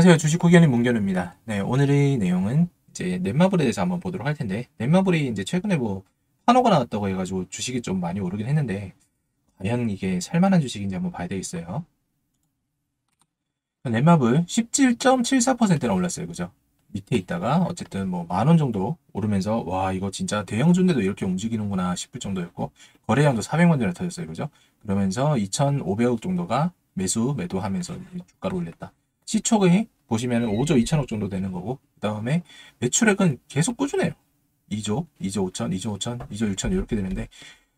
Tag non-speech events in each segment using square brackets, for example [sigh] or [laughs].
안녕하세요. 주식 후견인 문견우입니다. 네, 오늘의 내용은 이제 넷마블에 대해서 한번 보도록 할 텐데, 넷마블이 이제 최근에 뭐 환호가 나왔다고 해가지고 주식이 좀 많이 오르긴 했는데, 과연 이게 살만한 주식인지 한번 봐야 되겠어요. 넷마블 17.74%나 올랐어요. 그죠? 밑에 있다가 어쨌든 뭐 만 원 정도 오르면서 와 이거 진짜 대형주인데도 이렇게 움직이는구나 싶을 정도였고 거래량도 400만 원이나 터졌어요. 그죠? 그러면서 2,500억 정도가 매수 매도하면서 주가를 올렸다. 시총이 보시면 5조 2천억 정도 되는 거고 그 다음에 매출액은 계속 꾸준해요. 2조, 2조 5천, 2조 5천, 2조 6천 이렇게 되는데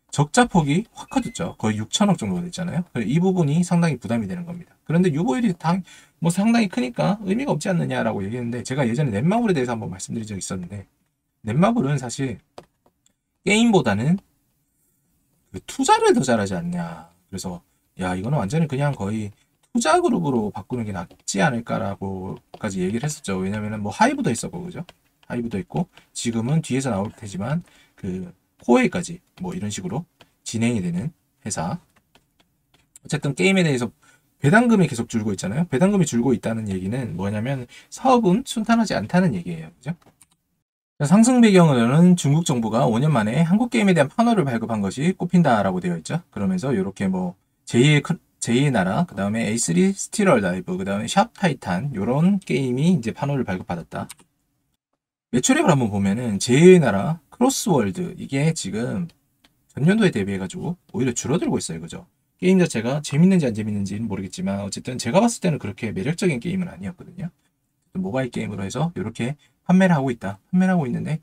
적자 폭이 확 커졌죠. 거의 6천억 정도 됐잖아요. 이 부분이 상당히 부담이 되는 겁니다. 그런데 유보율이 당, 뭐 상당히 크니까 의미가 없지 않느냐라고 얘기했는데 제가 예전에 넷마블에 대해서 한번 말씀드린 적이 있었는데 넷마블은 사실 게임보다는 그 투자를 더 잘하지 않냐. 그래서 야 이거는 완전히 그냥 거의 투자 그룹으로 바꾸는 게 낫지 않을까라고까지 얘기를 했었죠. 왜냐면은 뭐 하이브도 있었고 그죠? 하이브도 있고 지금은 뒤에서 나올 테지만 그 코웨이까지 뭐 이런 식으로 진행이 되는 회사. 어쨌든 게임에 대해서 배당금이 계속 줄고 있잖아요. 배당금이 줄고 있다는 얘기는 뭐냐면 사업은 순탄하지 않다는 얘기예요. 그죠? 상승 배경으로는 중국 정부가 5년 만에 한국 게임에 대한 판호를 발급한 것이 꼽힌다라고 되어 있죠. 그러면서 이렇게 뭐 제2의 제2의 나라, 그 다음에 A3 Still Alive, 그 다음에 Shop Titan 이런 게임이 이제 판호를 발급받았다. 매출액을 한번 보면은 제2의 나라, Cross World 이게 지금 전년도에 대비해가지고 오히려 줄어들고 있어요. 그죠? 게임 자체가 재밌는지 안 재밌는지는 모르겠지만 어쨌든 제가 봤을 때는 그렇게 매력적인 게임은 아니었거든요. 모바일 게임으로 해서 이렇게 판매를 하고 있다. 판매를 하고 있는데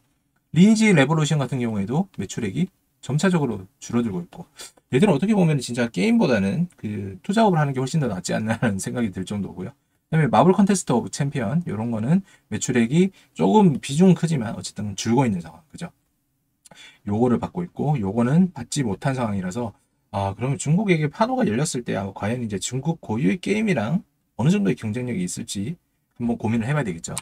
Lineage Revolution 같은 경우에도 매출액이 점차적으로 줄어들고 있고 얘들은 어떻게 보면 진짜 게임보다는 그 투자업을 하는 게 훨씬 더 낫지 않나라는 [laughs] 생각이 들 정도고요. 그다음에 Marvel Contest of Champion 이런 거는 매출액이 조금 비중 크지만 어쨌든 줄고 있는 상황. 그죠? 요거를 받고 있고 요거는 받지 못한 상황이라서 아 그러면 중국에게 판호가 열렸을 때 아, 과연 이제 중국 고유의 게임이랑 어느 정도의 경쟁력이 있을지 한번 고민을 해봐야 되겠죠.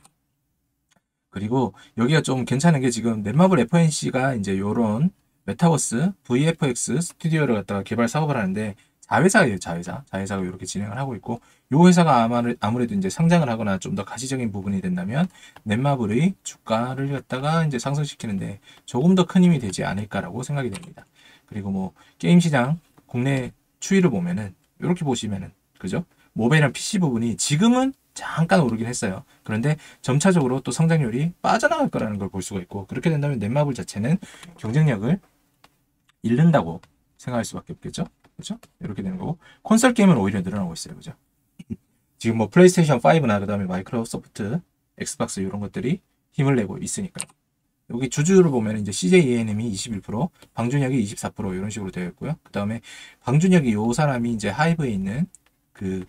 그리고 여기가 좀 괜찮은 게 지금 넷마블 FNC가 이제 요런 메타버스 VFX 스튜디오를 갖다가 개발 사업을 하는데 자회사예요, 자회사. 자회사가 이렇게 진행을 하고 있고, 요 회사가 아무래도 이제 상장을 하거나 좀 더 가시적인 부분이 된다면, 넷마블의 주가를 갖다가 이제 상승시키는데 조금 더 큰 힘이 되지 않을까라고 생각이 됩니다. 그리고 뭐, 게임 시장 국내 추이를 보면은, 이렇게 보시면은, 그죠? 모바일이랑 PC 부분이 지금은 잠깐 오르긴 했어요. 그런데 점차적으로 또 성장률이 빠져나갈 거라는 걸 볼 수가 있고, 그렇게 된다면 넷마블 자체는 경쟁력을 잃는다고 생각할 수밖에 없겠죠? 그죠? 이렇게 되는 거고 콘솔 게임은 오히려 늘어나고 있어요. 그죠? 지금 뭐 플레이스테이션 5나 그다음에 마이크로소프트, 엑스박스 이런 것들이 힘을 내고 있으니까. 여기 주주를 보면 이제 CJ ENM이 21%, 방준혁이 24% 이런 식으로 되어 있고요. 그다음에 방준혁이 요 사람이 이제 하이브에 있는 그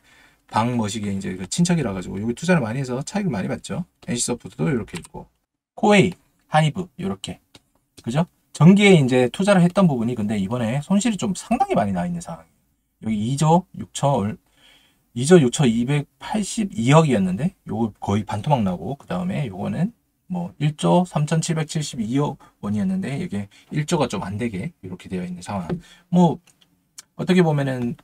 방머시기에 이제 그 친척이라 가지고 여기 투자를 많이 해서 차익을 많이 봤죠. NC소프트도 이렇게 있고 코웨이, 하이브 이렇게 그죠? 전기에 이제 투자를 했던 부분이 근데 이번에 손실이 좀 상당히 많이 나 있는 상황이에요. 여기 2조 6천 2조 6천 282억이었는데 요거 거의 반토막 나고 그 다음에 요거는 뭐 1조 3,772억 원이었는데 이게 1조가 좀 안 되게 이렇게 되어 있는 상황. 뭐 어떻게 보면은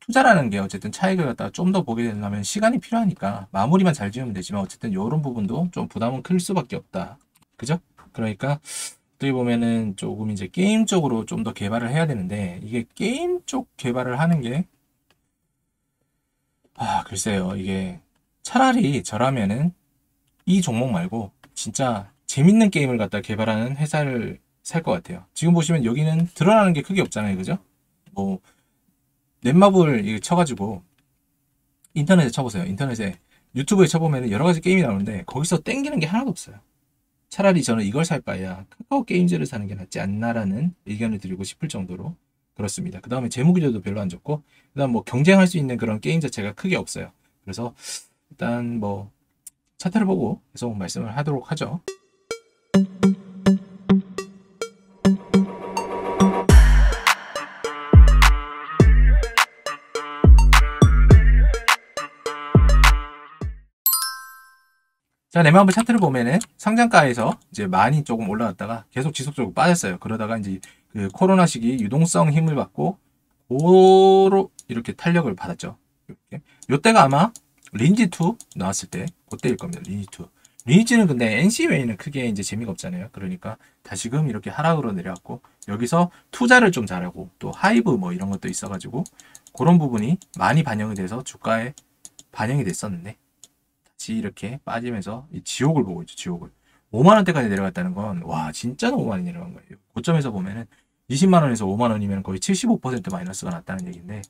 투자라는 게 어쨌든 차익을 갖다가 좀 더 보게 된다면 시간이 필요하니까 마무리만 잘 지으면 되지만 어쨌든 이런 부분도 좀 부담은 클 수밖에 없다. 그죠? 그러니까 어떻게 보면은 조금 이제 게임 쪽으로 좀 더 개발을 해야 되는데 이게 게임 쪽 개발을 하는 게 아, 글쎄요. 이게 차라리 저라면은 이 종목 말고 진짜 재밌는 게임을 갖다 개발하는 회사를 살 것 같아요. 지금 보시면 여기는 드러나는 게 크게 없잖아요. 그죠? 뭐 넷마블 쳐가지고 인터넷에 쳐보세요. 인터넷에 유튜브에 쳐보면 여러 가지 게임이 나오는데 거기서 땡기는 게 하나도 없어요. 차라리 저는 이걸 살 바에야 카카오 게임즈를 사는 게 낫지 않나라는 의견을 드리고 싶을 정도로 그렇습니다. 그 다음에 재무구조도 별로 안 좋고 그 다음 뭐 경쟁할 수 있는 그런 게임 자체가 크게 없어요. 그래서 일단 뭐 차트를 보고 계속 말씀을 하도록 하죠. 자, 네마블 차트를 보면은 상장가에서 이제 많이 조금 올라갔다가 계속 지속적으로 빠졌어요. 그러다가 이제 그 코로나 시기 유동성 힘을 받고 고로 이렇게 탄력을 받았죠. 이렇게. 요때가 아마 리니지2 나왔을 때 그때일 겁니다. 리니지2. 리니지는 근데 NC 외에는 크게 이제 재미가 없잖아요. 그러니까 다시금 이렇게 하락으로 내려왔고 여기서 투자를 좀 잘하고 또 하이브 뭐 이런 것도 있어가지고 그런 부분이 많이 반영이 돼서 주가에 반영이 됐었는데 다시 이렇게 빠지면서 이 지옥을 보고 있죠. 지옥을. 5만 원대까지 내려갔다는 건 와 진짜 5만 원이 내려간 거예요. 고점에서 보면은 20만 원에서 5만 원이면 거의 75% 마이너스가 났다는 얘기인데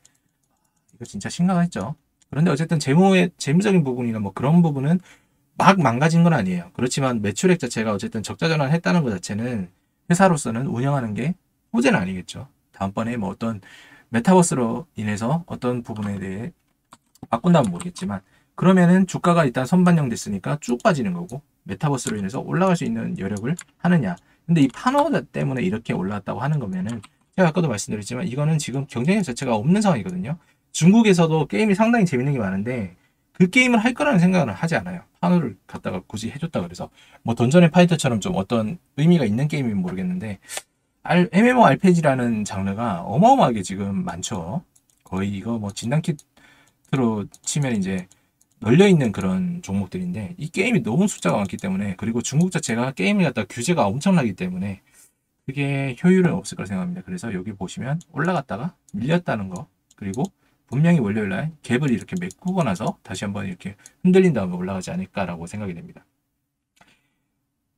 이거 진짜 심각했죠. 그런데 어쨌든 재무의 재무적인 부분이나 뭐 그런 부분은 막 망가진 건 아니에요. 그렇지만 매출액 자체가 어쨌든 적자 전환했다는 것 자체는 회사로서는 운영하는 게 호재는 아니겠죠. 다음번에 뭐 어떤 메타버스로 인해서 어떤 부분에 대해 바꾼다면 모르겠지만 그러면은 주가가 일단 선반영 됐으니까 쭉 빠지는 거고 메타버스로 인해서 올라갈 수 있는 여력을 하느냐. 근데 이 판호 때문에 이렇게 올라왔다고 하는 거면은 제가 아까도 말씀드렸지만 이거는 지금 경쟁력 자체가 없는 상황이거든요. 중국에서도 게임이 상당히 재밌는 게 많은데 그 게임을 할 거라는 생각은 하지 않아요. 판호를 갖다가 굳이 해줬다 그래서 뭐 던전의 파이터처럼 좀 어떤 의미가 있는 게임이면 모르겠는데 MMORPG라는 장르가 어마어마하게 지금 많죠. 거의 이거 뭐 진단키트로 치면 이제 널려 있는 그런 종목들인데 이 게임이 너무 숫자가 많기 때문에 그리고 중국 자체가 게임을 갖다 규제가 엄청나기 때문에 그게 효율은 없을 거라 생각합니다. 그래서 여기 보시면 올라갔다가 밀렸다는 거 그리고 분명히 월요일 날 갭을 이렇게 메꾸고 나서 다시 한번 이렇게 흔들린 다음에 올라가지 않을까라고 생각이 됩니다.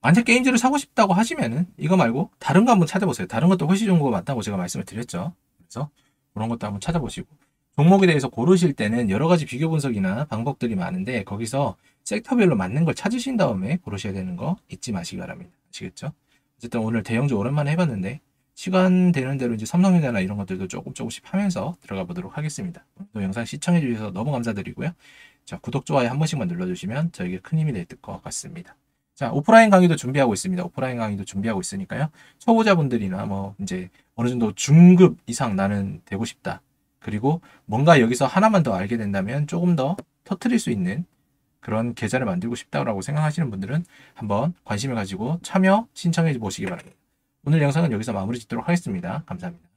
만약 게임즈를 사고 싶다고 하시면은 이거 말고 다른 거 한번 찾아보세요. 다른 것도 훨씬 좋은 거 맞다고 제가 말씀을 드렸죠. 그래서 그런 것도 한번 찾아보시고 종목에 대해서 고르실 때는 여러 가지 비교 분석이나 방법들이 많은데 거기서 섹터별로 맞는 걸 찾으신 다음에 고르셔야 되는 거 잊지 마시기 바랍니다. 아시겠죠? 어쨌든 오늘 대형주 오랜만에 해봤는데 시간 되는 대로 이제 삼성전자나 이런 것들도 조금 조금씩 하면서 들어가 보도록 하겠습니다. 또 영상 시청해 주셔서 너무 감사드리고요. 자, 구독, 좋아요 한 번씩만 눌러주시면 저에게 큰 힘이 될 것 같습니다. 자, 오프라인 강의도 준비하고 있습니다. 오프라인 강의도 준비하고 있으니까요. 초보자분들이나 뭐 이제 어느 정도 중급 이상 나는 되고 싶다. 그리고 뭔가 여기서 하나만 더 알게 된다면 조금 더 터트릴 수 있는 그런 계좌를 만들고 싶다고 생각하시는 분들은 한번 관심을 가지고 참여 신청해 보시기 바랍니다. 오늘 영상은 여기서 마무리 짓도록 하겠습니다. 감사합니다.